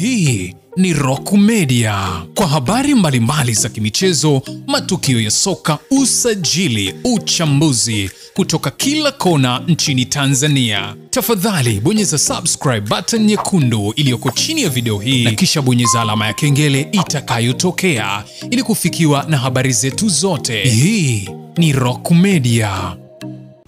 Hii ni Rock Media kwa habari mbalimbali za kimichezo, matukio ya soka, usajili, uchambuzi kutoka kila kona nchini Tanzania. Tafadhali bonyeza subscribe button nyekundu iliyoko chini ya video hii na kisha bonyeza alama ya kengele itakayotokea ili kufikiwa na habari zetu zote. Hii ni Rock Media.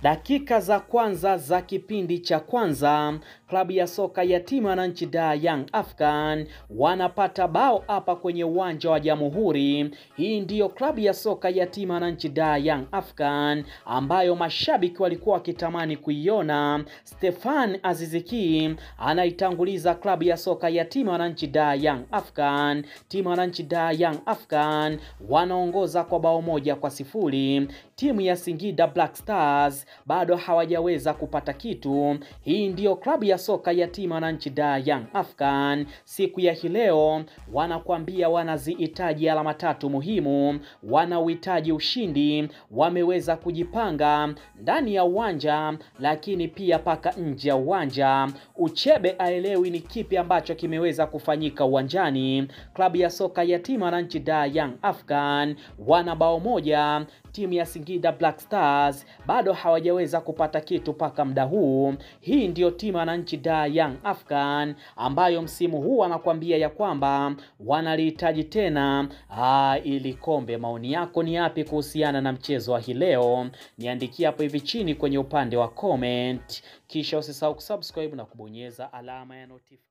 Dakika za kwanza za kipindi cha kwanza, klabu ya soka ya timu wananchi da Young African wanapata bao hapa kwenye uwanja wa Jamhuri. Hii ndiyo klabu ya soka ya timu wananchi da Young African ambayo mashabiki walikuwa wakitamani kuiona. Stefan Aziziki anaitanguliza klabu ya soka ya timu wananchi da Young African. Timu wananchi da Young African wanaongoza kwa bao moja kwa sifuri. Timu ya Singida Black Stars bado hawajaweza kupata kitu. Hii ndiyo klabu ya soka ya timu wananchi da Young African. Siku ya hileo wanakuambia wanazihitaji alama tatu muhimu, wanauhitaji ushindi. Wameweza kujipanga ndani ya uwanja, lakini pia paka nje ya uwanja. Uchebe aelewi ni kipi ambacho kimeweza kufanyika uwanjani. Klabu ya soka ya timu wananchi da Young African wana bao moja timu ya Singida Black Stars bado hawajaweza kupata kitu mpaka muda huu. Hii ndiyo timu wananchi da Young afghan ambayo msimu huu anakuambia ya kwamba wanalihitaji tena aa, ili kombe. Maoni yako ni yapi kuhusiana na mchezo wa hii leo? niandikie hapo hivi chini kwenye upande wa comment, kisha usisahau kusubscribe na kubonyeza alama ya notification.